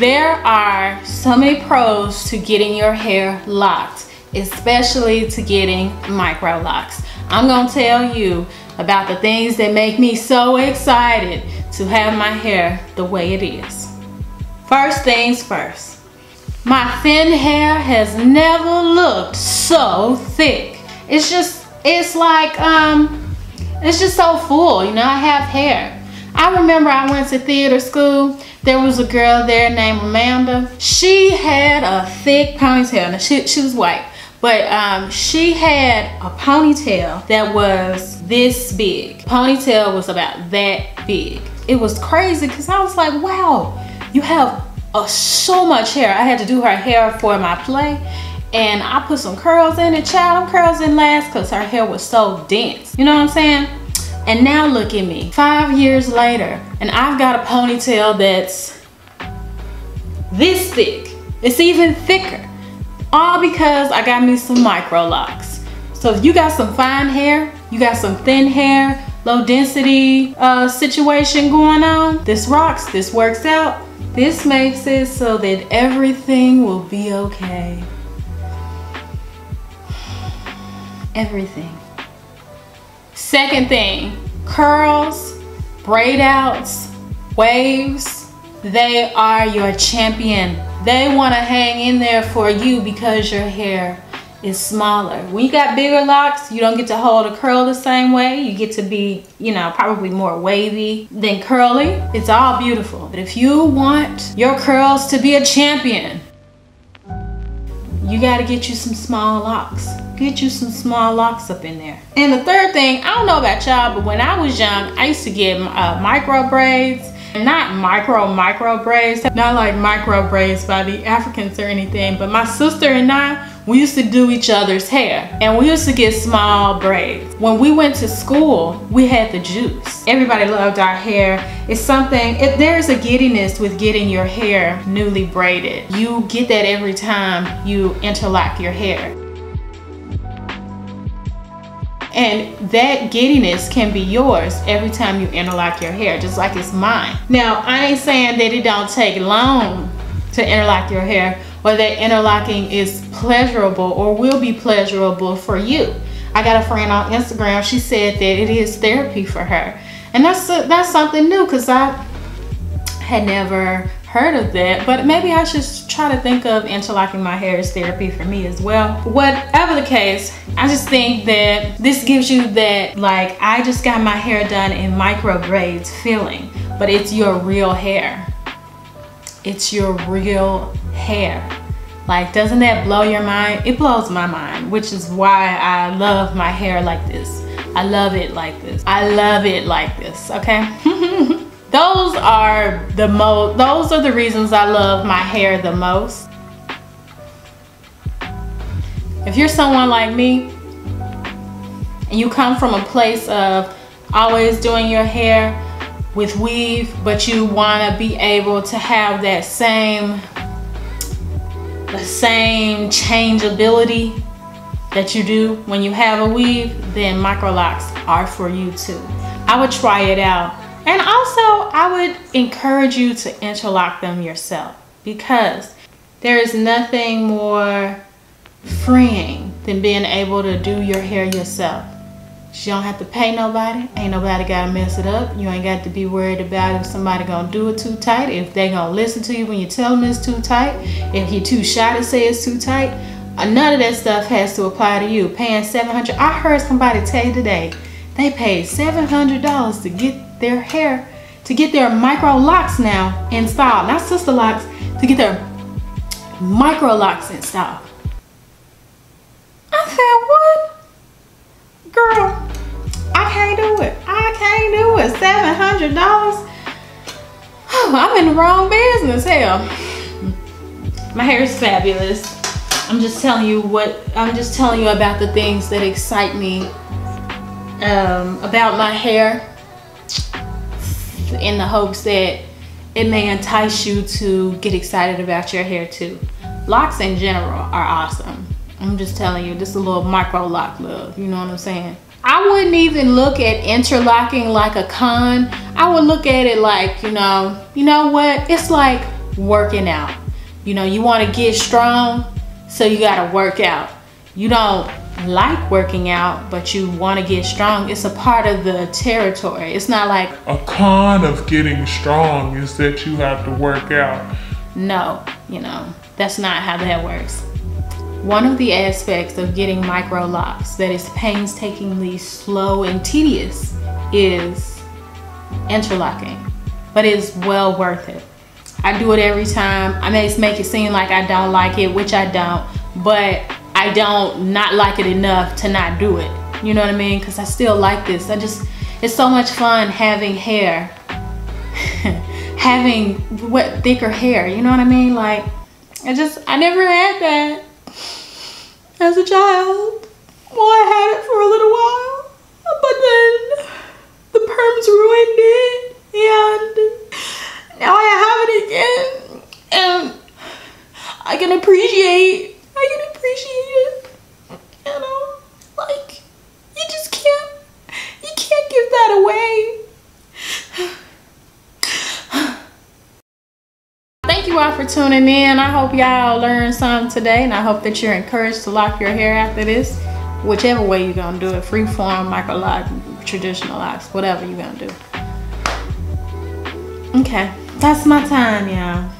There are so many pros to getting your hair locked, especially to getting micro locks. I'm gonna tell you about the things that make me so excited to have my hair the way it is. First things first, my thin hair has never looked so thick. It's just, it's like, um, it's just so full, you know, I have hair. I remember I went to theater school. There was a girl there named Amanda. She had a thick ponytail. Now she, she was white, but um, she had a ponytail that was this big. Ponytail was about that big. It was crazy because I was like, wow, you have uh, so much hair. I had to do her hair for my play and I put some curls in it. Child, curls didn't last because her hair was so dense. You know what I'm saying? And now look at me, five years later, and I've got a ponytail that's this thick. It's even thicker. All because I got me some micro locks. So if you got some fine hair, you got some thin hair, low density uh, situation going on, this rocks, this works out. This makes it so that everything will be okay. Everything. Second thing, curls, braid outs, waves, they are your champion. They want to hang in there for you because your hair is smaller. When you got bigger locks, you don't get to hold a curl the same way. You get to be, you know, probably more wavy than curly. It's all beautiful. But if you want your curls to be a champion, you got to get you some small locks get you some small locks up in there. And the third thing, I don't know about y'all, but when I was young, I used to get uh, micro braids. Not micro, micro braids. Not like micro braids by the Africans or anything, but my sister and I, we used to do each other's hair and we used to get small braids. When we went to school, we had the juice. Everybody loved our hair. It's something, it, there's a giddiness with getting your hair newly braided. You get that every time you interlock your hair. And that giddiness can be yours every time you interlock your hair, just like it's mine. Now, I ain't saying that it don't take long to interlock your hair or that interlocking is pleasurable or will be pleasurable for you. I got a friend on Instagram, she said that it is therapy for her. And that's, that's something new because I had never heard of that, but maybe I should try to think of interlocking my hair as therapy for me as well. Whatever the case, I just think that this gives you that like, I just got my hair done in micro braids feeling, but it's your real hair. It's your real hair. Like, doesn't that blow your mind? It blows my mind, which is why I love my hair like this. I love it like this. I love it like this, okay? those are the most those are the reasons I love my hair the most. If you're someone like me and you come from a place of always doing your hair with weave but you want to be able to have that same the same changeability that you do when you have a weave then micro locks are for you too. I would try it out and also, I would encourage you to interlock them yourself because there is nothing more freeing than being able to do your hair yourself. You don't have to pay nobody. Ain't nobody gotta mess it up. You ain't got to be worried about if somebody gonna do it too tight, if they gonna listen to you when you tell them it's too tight, if you're too shy to say it's too tight. Uh, none of that stuff has to apply to you. Paying 700 I heard somebody tell you today, they paid $700 to get their hair to get their micro locks now installed. Not Sisterlocks, to get their micro locks installed. I said, what? Girl, I can't do it. I can't do it. $700? Oh, I'm in the wrong business, hell. My hair is fabulous. I'm just telling you what, I'm just telling you about the things that excite me um, about my hair in the hopes that it may entice you to get excited about your hair too. Locks in general are awesome. I'm just telling you, is a little micro lock love, you know what I'm saying? I wouldn't even look at interlocking like a con. I would look at it like, you know, you know what? It's like working out. You know, you want to get strong, so you got to work out. You don't like working out, but you want to get strong. It's a part of the territory. It's not like a con of getting strong is that you have to work out. No, you know, that's not how that works. One of the aspects of getting micro locks that is painstakingly slow and tedious is interlocking, but it's well worth it. I do it every time. I may make it seem like I don't like it, which I don't, but I don't not like it enough to not do it. You know what I mean? Because I still like this. I just, it's so much fun having hair, having what thicker hair. You know what I mean? Like, I just, I never had that as a child. Well, I had it for a little while, but then the perms ruined it, and now I have it again, and I can appreciate, You know, like, you just can't, you can't give that away. Thank you all for tuning in. I hope y'all learned something today and I hope that you're encouraged to lock your hair after this. Whichever way you're gonna do it, freeform, micro lock, traditional locks, whatever you're gonna do. Okay, that's my time, y'all.